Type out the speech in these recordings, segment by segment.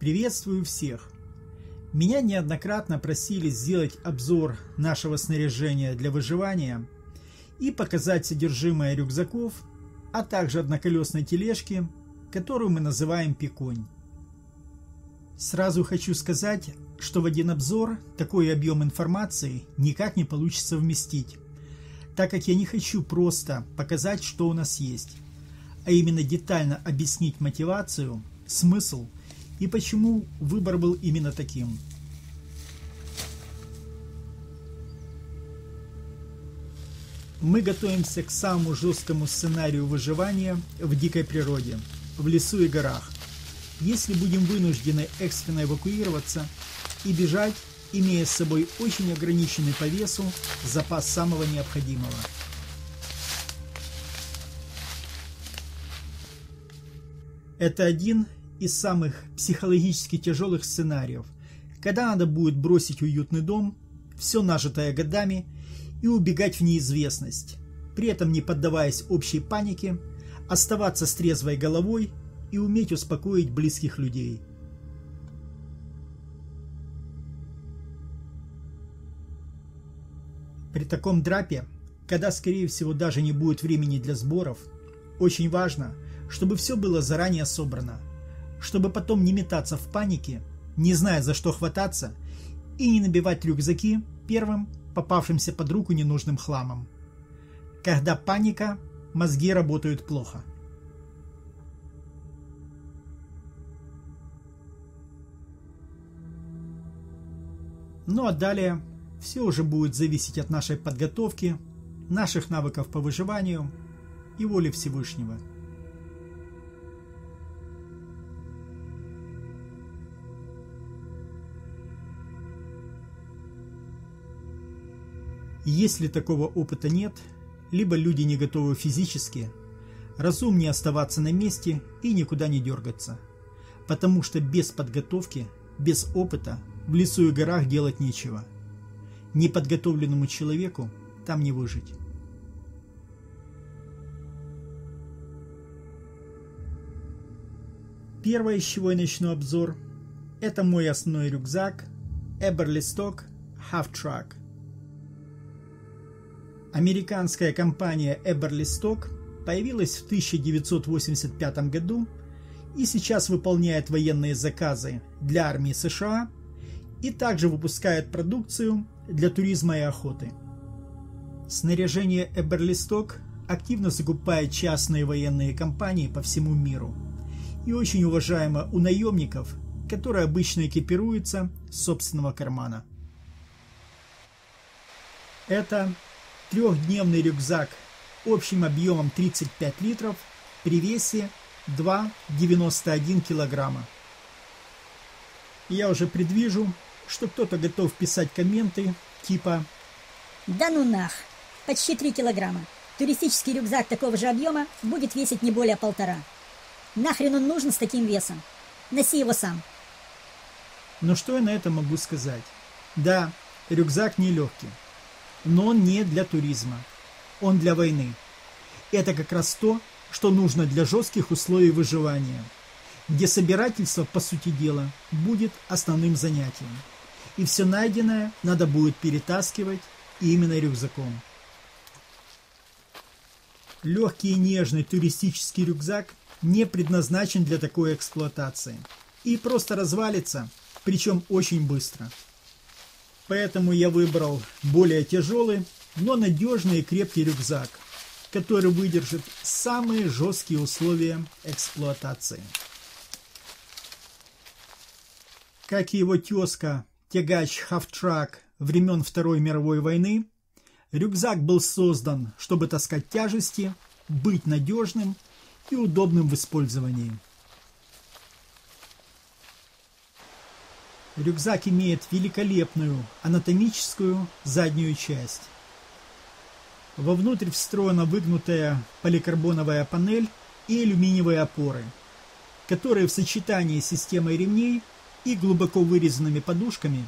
Приветствую всех! Меня неоднократно просили сделать обзор нашего снаряжения для выживания и показать содержимое рюкзаков, а также одноколесной тележки, которую мы называем пиконь. Сразу хочу сказать, что в один обзор такой объем информации никак не получится вместить, так как я не хочу просто показать, что у нас есть, а именно детально объяснить мотивацию, смысл – и почему выбор был именно таким. Мы готовимся к самому жесткому сценарию выживания в дикой природе, в лесу и горах. Если будем вынуждены экстренно эвакуироваться и бежать, имея с собой очень ограниченный по весу запас самого необходимого. Это один из самых психологически тяжелых сценариев, когда надо будет бросить уютный дом, все нажитое годами, и убегать в неизвестность, при этом не поддаваясь общей панике, оставаться с трезвой головой и уметь успокоить близких людей. При таком драпе, когда скорее всего даже не будет времени для сборов, очень важно, чтобы все было заранее собрано – чтобы потом не метаться в панике, не зная за что хвататься, и не набивать рюкзаки первым попавшимся под руку ненужным хламом. Когда паника, мозги работают плохо. Ну а далее все уже будет зависеть от нашей подготовки, наших навыков по выживанию и воли Всевышнего – Если такого опыта нет, либо люди не готовы физически, разумнее оставаться на месте и никуда не дергаться. Потому что без подготовки, без опыта в лесу и горах делать нечего. Неподготовленному человеку там не выжить. Первое, с чего я начну обзор, это мой основной рюкзак Stock Half Track. Американская компания Eberly Stock появилась в 1985 году и сейчас выполняет военные заказы для армии США и также выпускает продукцию для туризма и охоты. Снаряжение Stock активно закупает частные военные компании по всему миру и очень уважаемо у наемников, которые обычно экипируются с собственного кармана. Это трехдневный рюкзак общим объемом 35 литров при весе 2,91 килограмма. Я уже предвижу, что кто-то готов писать комменты типа «Да ну нах! Почти 3 килограмма. Туристический рюкзак такого же объема будет весить не более полтора. Нахрен он нужен с таким весом? Носи его сам». Но что я на это могу сказать? Да, рюкзак нелегкий но не для туризма. Он для войны. Это как раз то, что нужно для жестких условий выживания, где собирательство, по сути дела, будет основным занятием. И все найденное надо будет перетаскивать именно рюкзаком. Легкий и нежный туристический рюкзак не предназначен для такой эксплуатации и просто развалится, причем очень быстро – Поэтому я выбрал более тяжелый, но надежный и крепкий рюкзак, который выдержит самые жесткие условия эксплуатации. Как и его тезка, тягач Хафтрак времен Второй мировой войны, рюкзак был создан, чтобы таскать тяжести, быть надежным и удобным в использовании. Рюкзак имеет великолепную анатомическую заднюю часть. Вовнутрь встроена выгнутая поликарбоновая панель и алюминиевые опоры, которые в сочетании с системой ремней и глубоко вырезанными подушками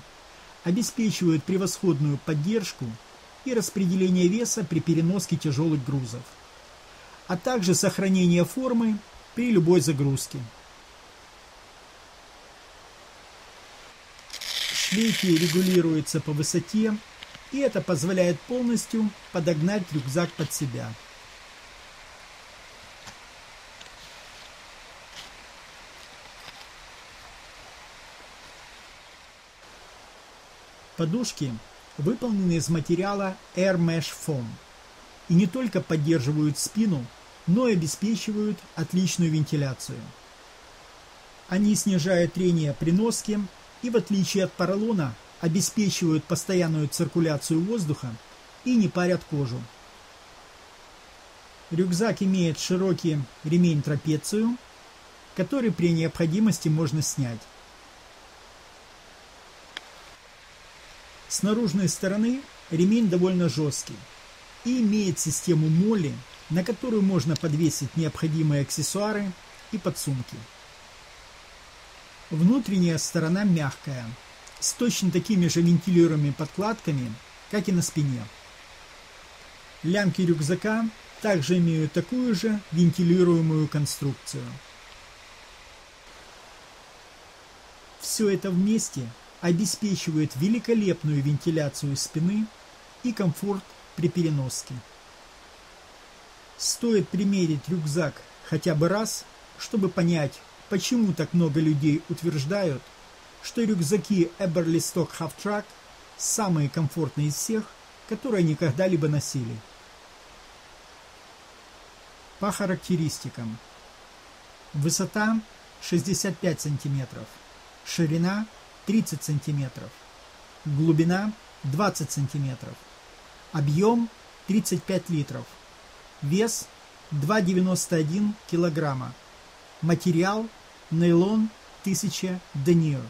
обеспечивают превосходную поддержку и распределение веса при переноске тяжелых грузов, а также сохранение формы при любой загрузке. Шлейки регулируются по высоте, и это позволяет полностью подогнать рюкзак под себя. Подушки выполнены из материала Air Mesh Foam и не только поддерживают спину, но и обеспечивают отличную вентиляцию. Они снижают трение при носке и, в отличие от поролона, обеспечивают постоянную циркуляцию воздуха и не парят кожу. Рюкзак имеет широкий ремень трапецию, который при необходимости можно снять. С наружной стороны ремень довольно жесткий и имеет систему моли, на которую можно подвесить необходимые аксессуары и подсумки. Внутренняя сторона мягкая, с точно такими же вентилируемыми подкладками, как и на спине. Лямки рюкзака также имеют такую же вентилируемую конструкцию. Все это вместе обеспечивает великолепную вентиляцию спины и комфорт при переноске. Стоит примерить рюкзак хотя бы раз, чтобы понять, почему так много людей утверждают, что рюкзаки Stock Half Track самые комфортные из всех, которые они когда-либо носили. По характеристикам. Высота 65 см, ширина 30 сантиметров, глубина 20 сантиметров, объем 35 литров, вес 2,91 килограмма, материал нейлон 1000 Denier.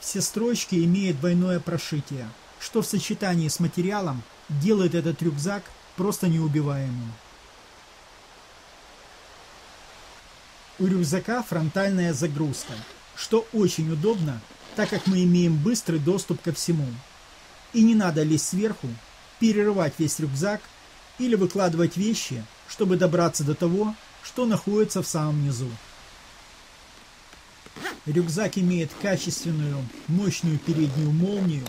Все строчки имеют двойное прошитие, что в сочетании с материалом делает этот рюкзак просто неубиваемым. У рюкзака фронтальная загрузка, что очень удобно, так как мы имеем быстрый доступ ко всему. И не надо лезть сверху, перерывать весь рюкзак или выкладывать вещи, чтобы добраться до того, что находится в самом низу. Рюкзак имеет качественную, мощную переднюю молнию,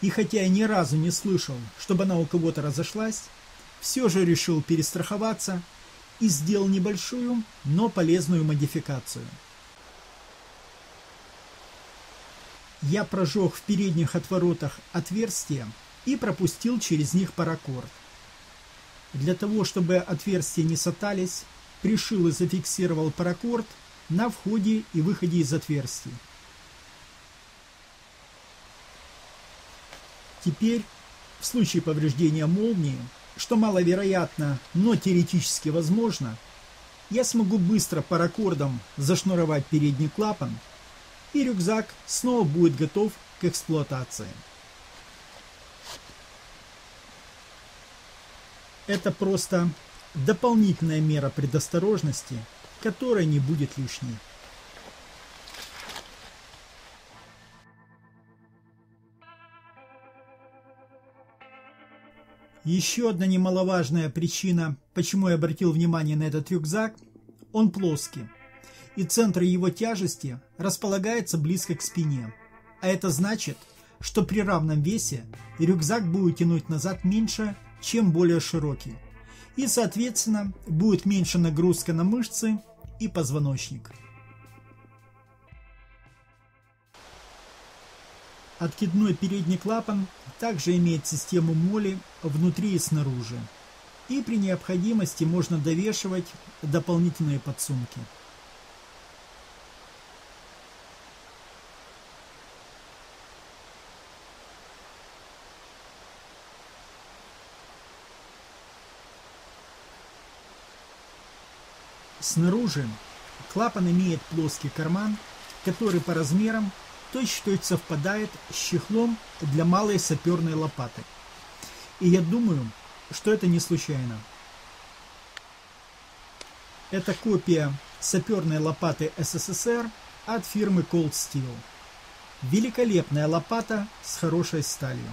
и хотя я ни разу не слышал, чтобы она у кого-то разошлась, все же решил перестраховаться и сделал небольшую, но полезную модификацию. Я прожег в передних отворотах отверстия и пропустил через них паракорд. Для того, чтобы отверстия не сатались, пришил и зафиксировал паракорд на входе и выходе из отверстий. Теперь, в случае повреждения молнии, что маловероятно, но теоретически возможно, я смогу быстро паракордом зашнуровать передний клапан, и рюкзак снова будет готов к эксплуатации. Это просто дополнительная мера предосторожности, которая не будет лишней. Еще одна немаловажная причина, почему я обратил внимание на этот рюкзак, он плоский, и центр его тяжести располагается близко к спине. А это значит, что при равном весе рюкзак будет тянуть назад меньше, чем более широкий. И, соответственно, будет меньше нагрузка на мышцы и позвоночник. Откидной передний клапан также имеет систему моли внутри и снаружи. И при необходимости можно довешивать дополнительные подсумки. Снаружи клапан имеет плоский карман, который по размерам точь-в-точь совпадает с чехлом для малой саперной лопаты. И я думаю, что это не случайно. Это копия саперной лопаты СССР от фирмы Cold Steel. Великолепная лопата с хорошей сталью.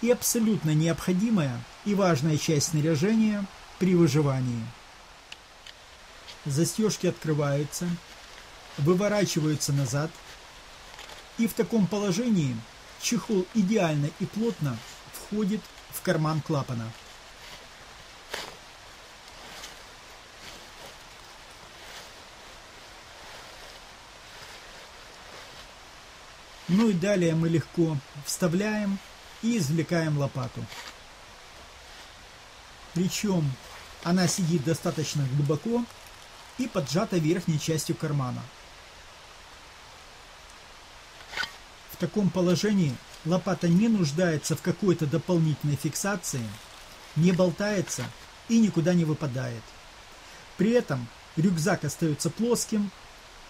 И абсолютно необходимая и важная часть снаряжения при выживании. Застежки открываются, выворачиваются назад, и в таком положении чехол идеально и плотно входит в карман клапана. Ну и далее мы легко вставляем и извлекаем лопату. Причем она сидит достаточно глубоко и поджата верхней частью кармана. В таком положении лопата не нуждается в какой-то дополнительной фиксации, не болтается и никуда не выпадает. При этом рюкзак остается плоским,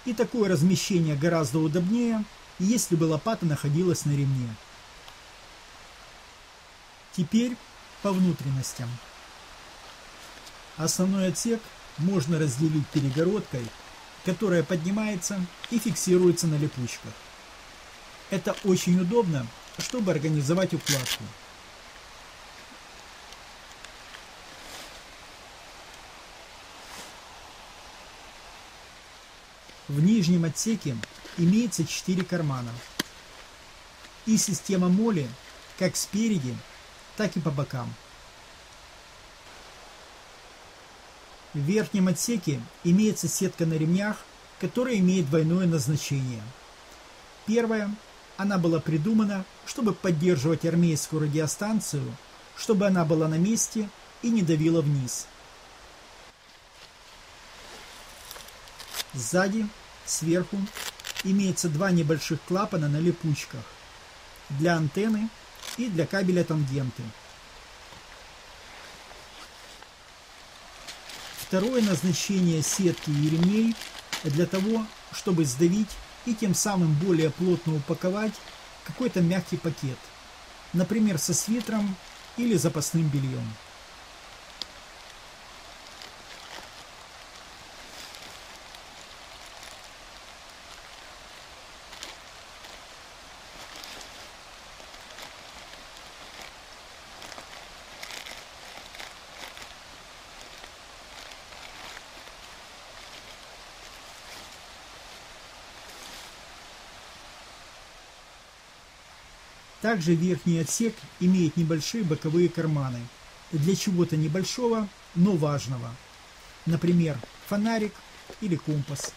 и такое размещение гораздо удобнее, если бы лопата находилась на ремне. Теперь по внутренностям. Основной отсек можно разделить перегородкой, которая поднимается и фиксируется на липучках. Это очень удобно, чтобы организовать укладку. В нижнем отсеке имеется 4 кармана и система моли как спереди, так и по бокам. В верхнем отсеке имеется сетка на ремнях, которая имеет двойное назначение. Первое. Она была придумана, чтобы поддерживать армейскую радиостанцию, чтобы она была на месте и не давила вниз. Сзади, сверху, имеется два небольших клапана на липучках для антенны и для кабеля тангенты. Второе назначение сетки и ремней для того, чтобы сдавить и тем самым более плотно упаковать какой-то мягкий пакет, например, со свитером или запасным бельем. Также верхний отсек имеет небольшие боковые карманы для чего-то небольшого, но важного. Например, фонарик или компас.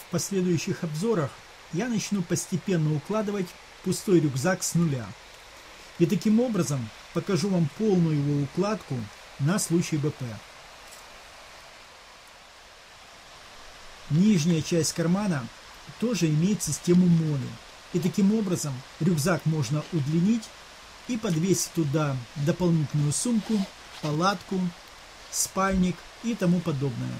В последующих обзорах я начну постепенно укладывать пустой рюкзак с нуля. И таким образом покажу вам полную его укладку на случай БП. Нижняя часть кармана тоже имеет систему моли. И таким образом рюкзак можно удлинить и подвесить туда дополнительную сумку, палатку, спальник и тому подобное.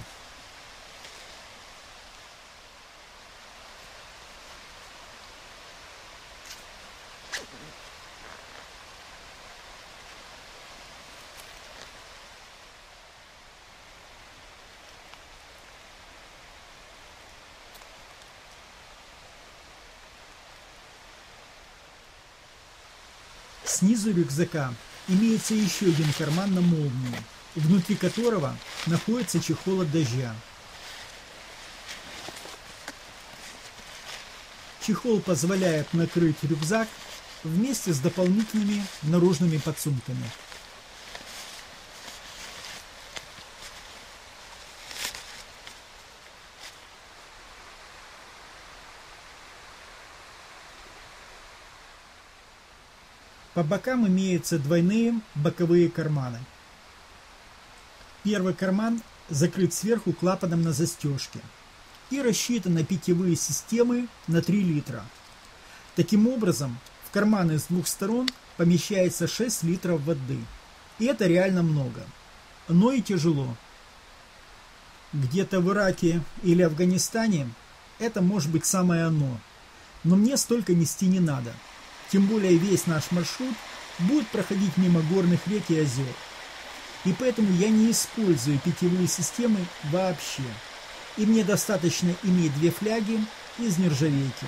Снизу рюкзака имеется еще один карман на молнию, внутри которого находится чехол от дождя. Чехол позволяет накрыть рюкзак вместе с дополнительными наружными подсумками. По бокам имеются двойные боковые карманы. Первый карман закрыт сверху клапаном на застежке и рассчитан на питьевые системы на 3 литра. Таким образом, в карманы с двух сторон помещается 6 литров воды. И это реально много, но и тяжело. Где-то в Ираке или Афганистане это может быть самое оно, но мне столько нести не надо – тем более весь наш маршрут будет проходить мимо горных рек и озер. И поэтому я не использую питьевые системы вообще. И мне достаточно иметь две фляги из нержавейки,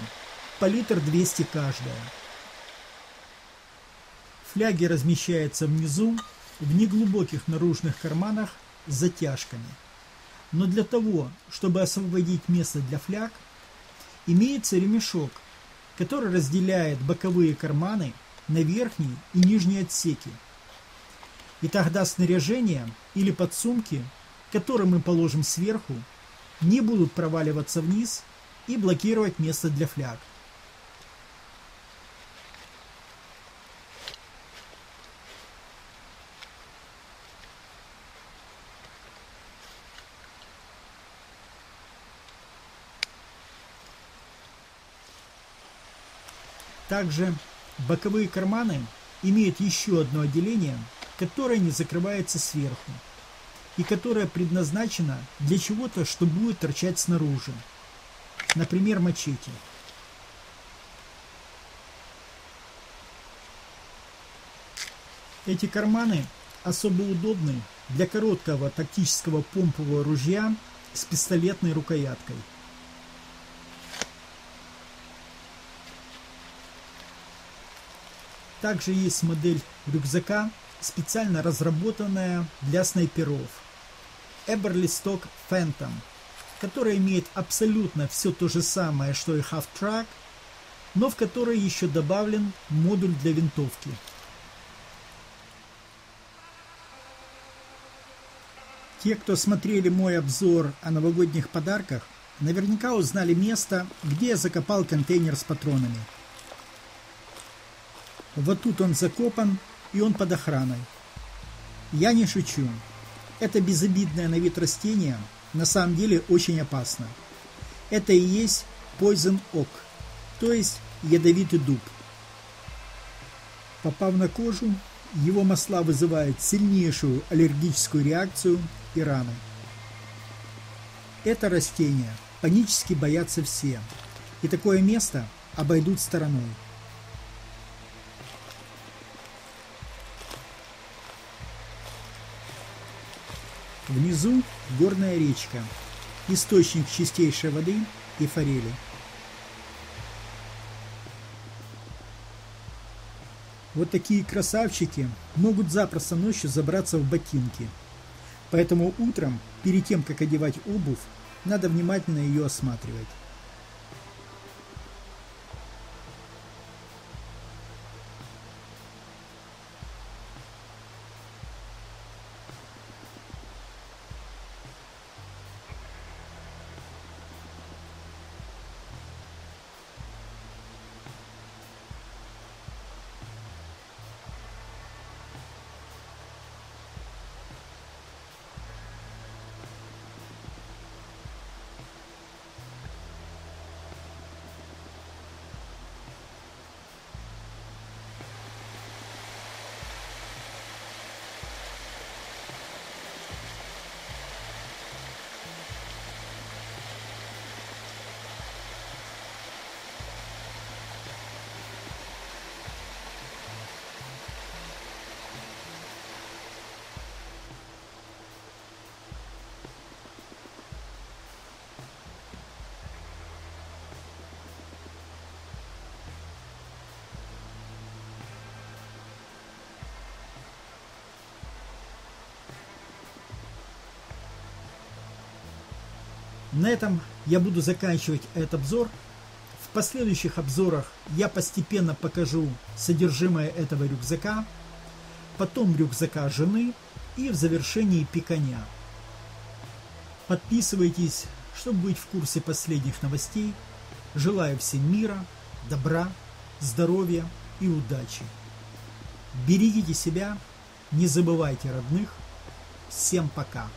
по литр 200 каждая. Фляги размещаются внизу в неглубоких наружных карманах с затяжками. Но для того, чтобы освободить место для фляг, имеется ремешок, который разделяет боковые карманы на верхние и нижние отсеки. И тогда снаряжение или подсумки, которые мы положим сверху, не будут проваливаться вниз и блокировать место для фляг. Также боковые карманы имеют еще одно отделение, которое не закрывается сверху и которое предназначено для чего-то, что будет торчать снаружи. Например, мачете. Эти карманы особо удобны для короткого тактического помпового ружья с пистолетной рукояткой. Также есть модель рюкзака, специально разработанная для снайперов. Stock Phantom, которая имеет абсолютно все то же самое, что и Half-Track, но в которой еще добавлен модуль для винтовки. Те, кто смотрели мой обзор о новогодних подарках, наверняка узнали место, где я закопал контейнер с патронами – вот тут он закопан, и он под охраной. Я не шучу. Это безобидное на вид растение на самом деле очень опасно. Это и есть poison oak, то есть ядовитый дуб. Попав на кожу, его масла вызывают сильнейшую аллергическую реакцию и раны. Это растение панически боятся все, и такое место обойдут стороной. Внизу горная речка, источник чистейшей воды и форели. Вот такие красавчики могут запросто ночью забраться в ботинки. Поэтому утром, перед тем, как одевать обувь, надо внимательно ее осматривать. На этом я буду заканчивать этот обзор. В последующих обзорах я постепенно покажу содержимое этого рюкзака, потом рюкзака жены и в завершении пиканя. Подписывайтесь, чтобы быть в курсе последних новостей. Желаю всем мира, добра, здоровья и удачи. Берегите себя, не забывайте родных. Всем пока!